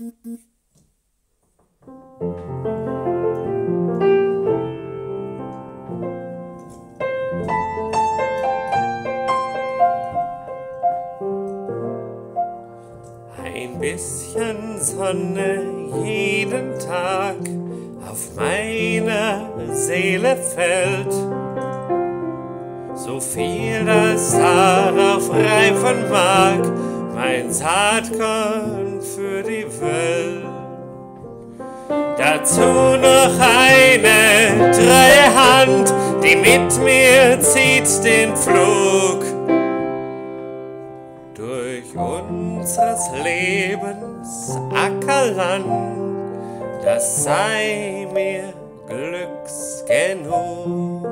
Ein bisschen Sonne jeden Tag auf meiner Seele fällt. So viel, dass darauf reifen mag, mein Saatkorn für die Welt. Dazu noch eine treue Hand, die mit mir zieht den Flug durch unseres Lebens Ackerland, das sei mir Glücks genug.